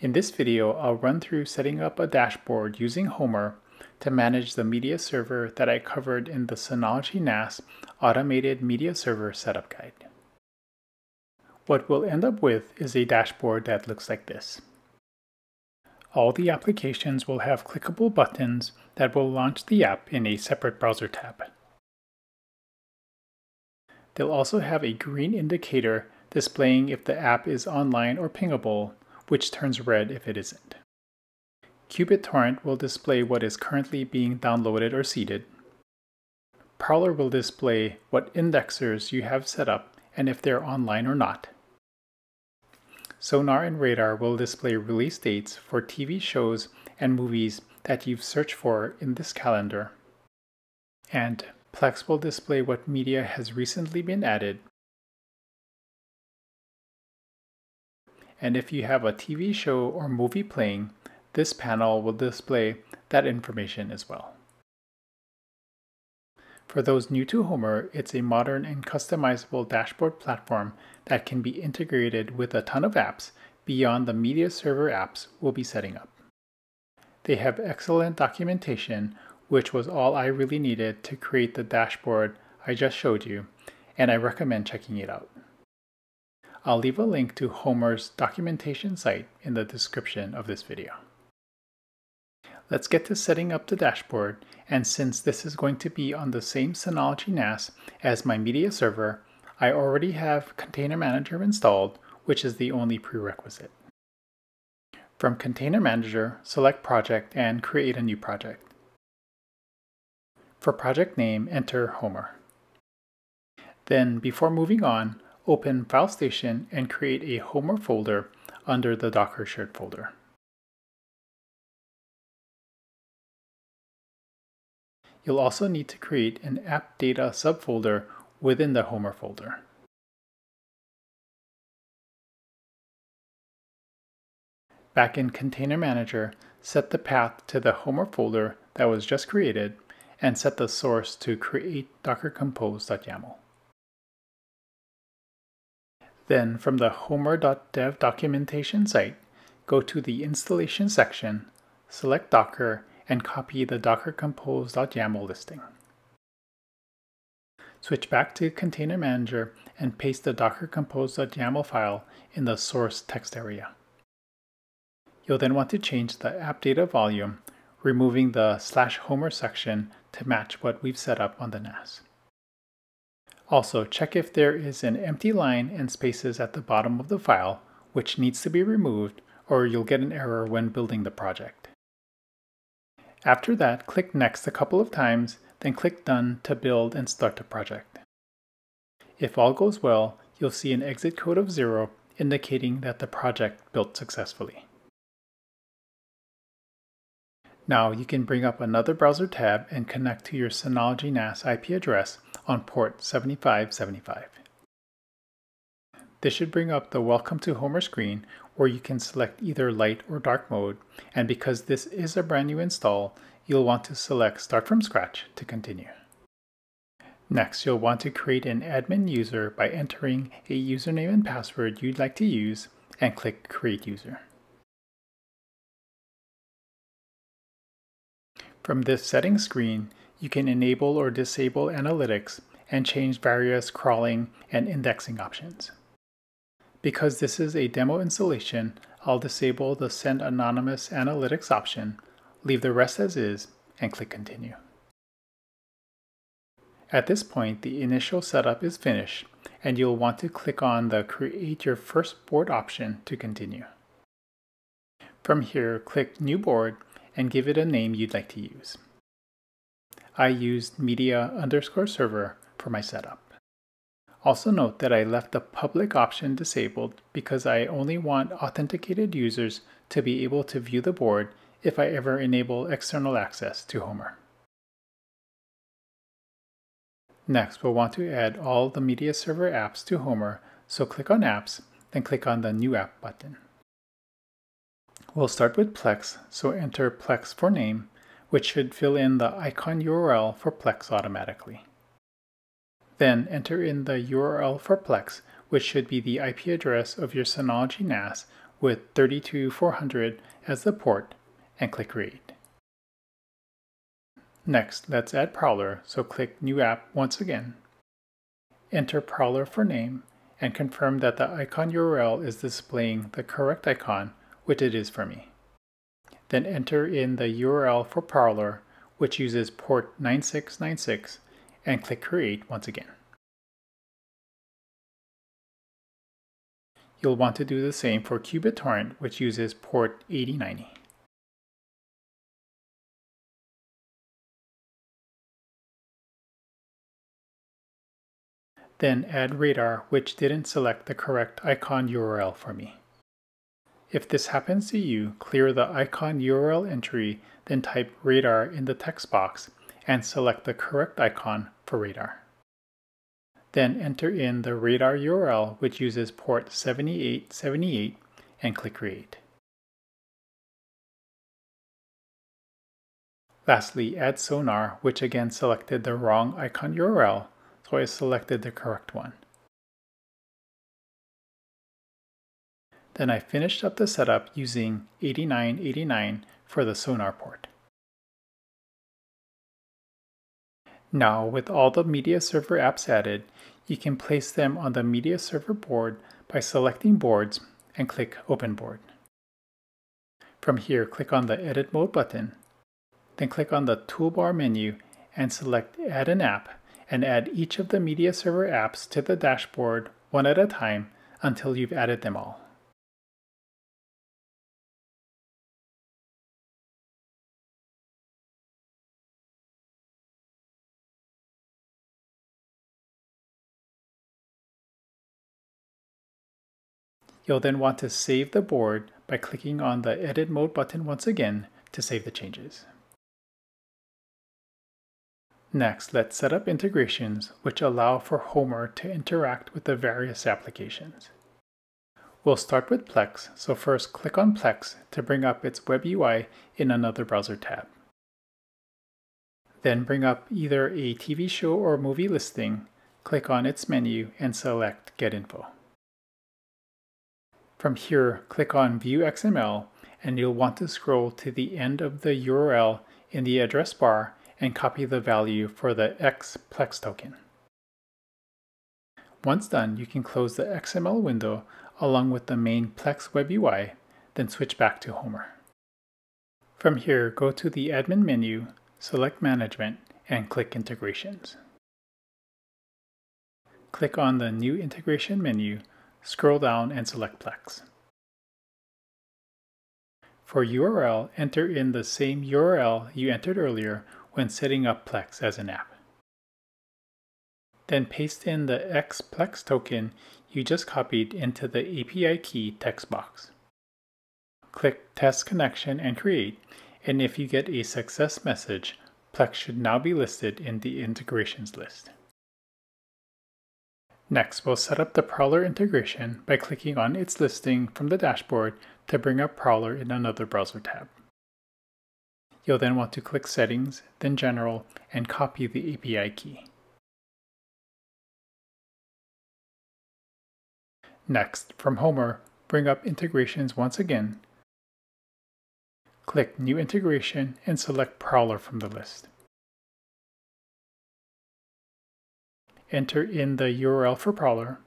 In this video, I'll run through setting up a dashboard using Homarr to manage the media server that I covered in the Synology NAS Automated Media Server Setup Guide. What we'll end up with is a dashboard that looks like this. All the applications will have clickable buttons that will launch the app in a separate browser tab. They'll also have a green indicator displaying if the app is online or pingable which turns red if it isn't. qBittorrent will display what is currently being downloaded or seeded. Prowlarr will display what indexers you have set up and if they're online or not. Sonarr and Radarr will display release dates for TV shows and movies that you've searched for in this calendar. And Plex will display what media has recently been added and if you have a TV show or movie playing, this panel will display that information as well. For those new to Homarr, it's a modern and customizable dashboard platform that can be integrated with a ton of apps beyond the media server apps we'll be setting up. They have excellent documentation, which was all I really needed to create the dashboard I just showed you, and I recommend checking it out. I'll leave a link to Homarr's documentation site in the description of this video. Let's get to setting up the dashboard, and since this is going to be on the same Synology NAS as my media server, I already have Container Manager installed, which is the only prerequisite. From Container Manager, select Project and create a new project. For project name, enter Homarr. Then, before moving on, open FileStation and create a Homarr folder under the Docker shared folder. You'll also need to create an app data subfolder within the Homarr folder. Back in Container Manager, set the path to the Homarr folder that was just created and set the source to create docker compose.yaml. Then from the homarr.dev documentation site, go to the installation section, select Docker, and copy the docker compose.yaml listing. Switch back to Container Manager and paste the docker compose.yaml file in the source text area. You'll then want to change the app data volume, removing the slash homarr section to match what we've set up on the NAS. Also, check if there is an empty line and spaces at the bottom of the file, which needs to be removed, or you'll get an error when building the project. After that, click Next a couple of times, then click Done to build and start the project. If all goes well, you'll see an exit code of zero indicating that the project built successfully. Now you can bring up another browser tab and connect to your Synology NAS IP address on port 7575. This should bring up the Welcome to Homarr screen where you can select either light or dark mode, and because this is a brand new install, you'll want to select Start from Scratch to continue. Next, you'll want to create an admin user by entering a username and password you'd like to use and click Create User. From this settings screen, you can enable or disable analytics and change various crawling and indexing options. Because this is a demo installation, I'll disable the Send Anonymous Analytics option, leave the rest as is, and click Continue. At this point, the initial setup is finished, and you'll want to click on the Create Your First Board option to continue. From here, click New Board and give it a name you'd like to use. I used media underscore server for my setup. Also note that I left the public option disabled because I only want authenticated users to be able to view the board if I ever enable external access to Homarr. Next, we'll want to add all the media server apps to Homarr, so click on Apps, then click on the New App button. We'll start with Plex, so enter Plex for name, which should fill in the icon URL for Plex automatically. Then enter in the URL for Plex, which should be the IP address of your Synology NAS with 32400 as the port and click Create. Next, let's add Prowlarr, so click New App once again. Enter Prowlarr for name and confirm that the icon URL is displaying the correct icon, which it is for me. Then enter in the URL for Prowlarr, which uses port 9696, and click Create once again. You'll want to do the same for qBittorrent, which uses port 8090. Then add Radarr, which didn't select the correct icon URL for me. If this happens to you, clear the icon URL entry, then type Radarr in the text box and select the correct icon for Radarr. Then enter in the Radarr URL, which uses port 7878, and click Create. Lastly, add Sonarr, which again selected the wrong icon URL, so I selected the correct one. Then I finished up the setup using 8989 for the Sonarr port. Now, with all the media server apps added, you can place them on the media server board by selecting boards and click Open Board. From here, click on the Edit Mode button, then click on the Toolbar menu and select Add an App and add each of the media server apps to the dashboard one at a time until you've added them all. You'll then want to save the board by clicking on the Edit Mode button once again to save the changes. Next, let's set up integrations which allow for Homarr to interact with the various applications. We'll start with Plex, so first click on Plex to bring up its web UI in another browser tab. Then bring up either a TV show or movie listing, click on its menu and select Get Info. From here, click on View XML and you'll want to scroll to the end of the URL in the address bar and copy the value for the X Plex token. Once done, you can close the XML window along with the main Plex web UI, then switch back to Homarr. From here, go to the Admin menu, select Management, and click Integrations. Click on the New Integration menu, scroll down and select Plex. For URL, enter in the same URL you entered earlier when setting up Plex as an app. Then paste in the XPlex token you just copied into the API key text box. Click Test Connection and Create, and if you get a success message, Plex should now be listed in the integrations list. Next, we'll set up the Prowlarr integration by clicking on its listing from the dashboard to bring up Prowlarr in another browser tab. You'll then want to click Settings, then General, and copy the API key. Next, from Homarr, bring up Integrations once again. Click New Integration and select Prowlarr from the list. Enter in the URL for Prowlarr,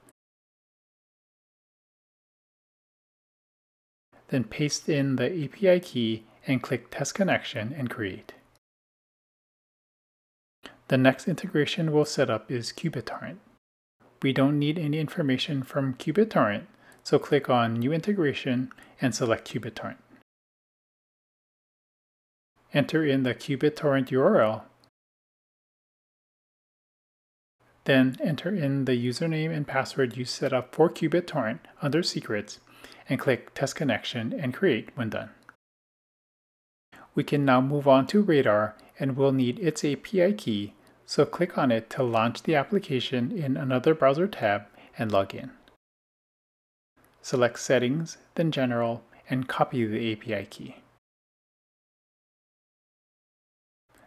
then paste in the API key and click Test Connection and Create. The next integration we'll set up is qBittorrent. We don't need any information from qBittorrent, so click on New Integration and select qBittorrent. Enter in the qBittorrent URL, then enter in the username and password you set up for qBittorrent under Secrets and click Test Connection and Create when done. We can now move on to Radarr and we'll need its API key, so click on it to launch the application in another browser tab and log in. Select Settings, then General, and copy the API key.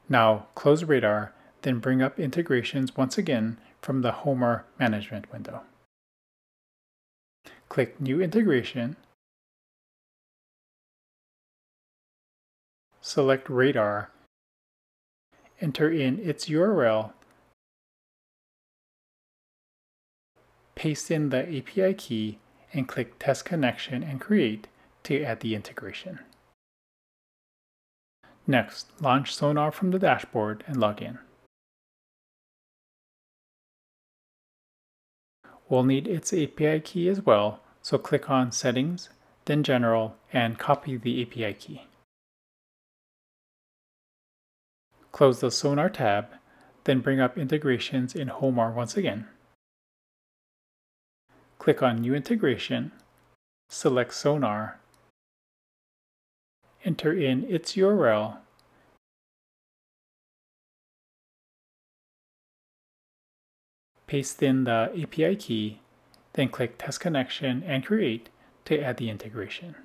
Now close Radarr, then bring up integrations once again from the Homarr management window. Click New Integration, select Radarr, enter in its URL, paste in the API key, and click Test Connection and Create to add the integration. Next, launch Sonarr from the dashboard and log in. We'll need its API key as well, so click on Settings, then General, and copy the API key. Close the Sonarr tab, then bring up Integrations in Homarr once again. Click on New Integration, select Sonarr, enter in its URL, paste in the API key, then click Test Connection and Create to add the integration.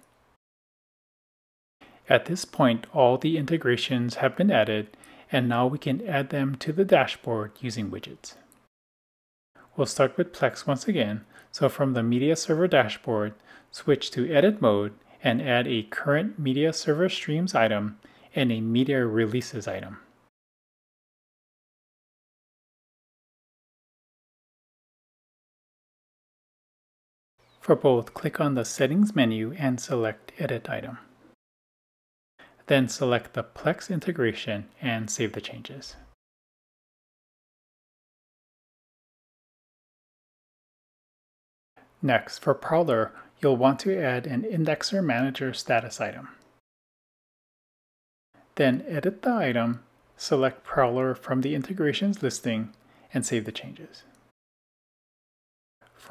At this point, all the integrations have been added, and now we can add them to the dashboard using widgets. We'll start with Plex once again, so from the Media Server dashboard, switch to Edit mode and add a current Media Server Streams item and a Media Releases item. For both, click on the Settings menu and select Edit Item. Then select the Plex integration and save the changes. Next, for Prowlarr, you'll want to add an Indexer Manager status item. Then edit the item, select Prowlarr from the integrations listing, and save the changes.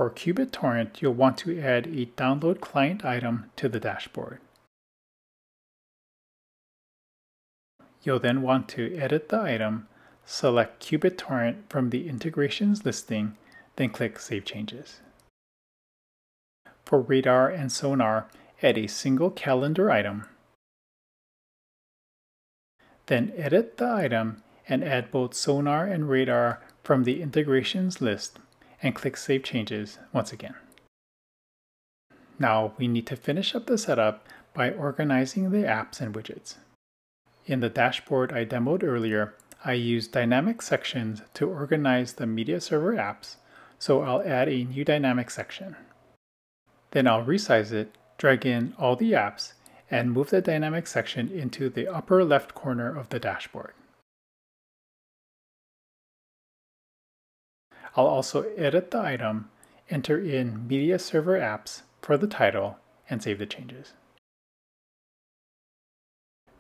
For qBit you'll want to add a download client item to the dashboard. You'll then want to edit the item, select qBit from the integrations listing, then click Save Changes. For Radarr and Sonarr, add a single calendar item. Then edit the item and add both Sonarr and Radarr from the integrations list and click Save Changes once again. Now we need to finish up the setup by organizing the apps and widgets. In the dashboard I demoed earlier, I used dynamic sections to organize the media server apps, so I'll add a new dynamic section. Then I'll resize it, drag in all the apps, and move the dynamic section into the upper left corner of the dashboard. I'll also edit the item, enter in Media Server Apps for the title, and save the changes.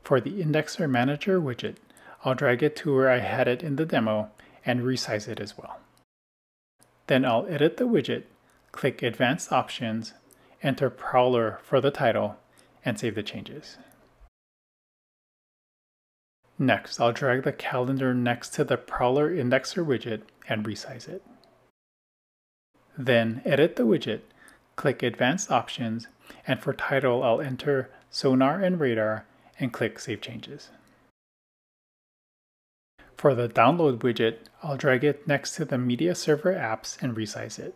For the Indexer Manager widget, I'll drag it to where I had it in the demo and resize it as well. Then I'll edit the widget, click Advanced Options, enter Prowlarr for the title, and save the changes. Next, I'll drag the calendar next to the Prowlarr Indexer widget and resize it. Then edit the widget, click Advanced Options, and for title I'll enter Sonarr and Radarr and click Save Changes. For the download widget, I'll drag it next to the Media Server apps and resize it.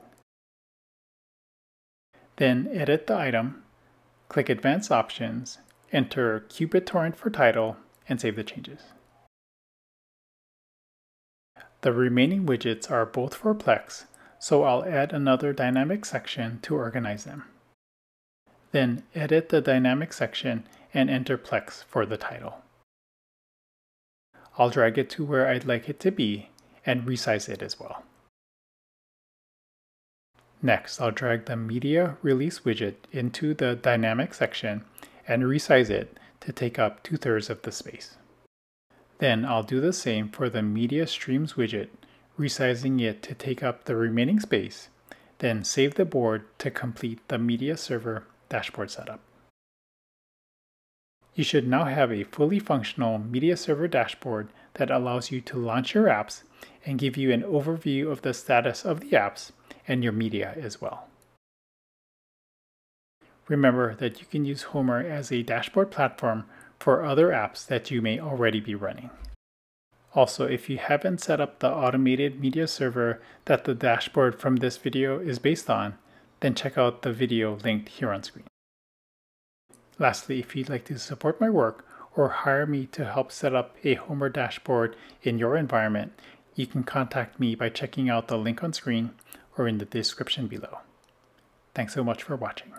Then edit the item, click Advanced Options, enter qBittorrent for title, and save the changes. The remaining widgets are both for Plex, so I'll add another dynamic section to organize them. Then edit the dynamic section and enter Plex for the title. I'll drag it to where I'd like it to be and resize it as well. Next, I'll drag the Media Release widget into the Dynamic section and resize it to take up two-thirds of the space. Then I'll do the same for the Media Streams widget, resizing it to take up the remaining space, then save the board to complete the Media Server dashboard setup. You should now have a fully functional Media Server dashboard that allows you to launch your apps and give you an overview of the status of the apps and your media as well. Remember that you can use Homarr as a dashboard platform for other apps that you may already be running. Also, if you haven't set up the automated media server that the dashboard from this video is based on, then check out the video linked here on screen. Lastly, if you'd like to support my work or hire me to help set up a Homarr dashboard in your environment, you can contact me by checking out the link on screen or in the description below. Thanks so much for watching.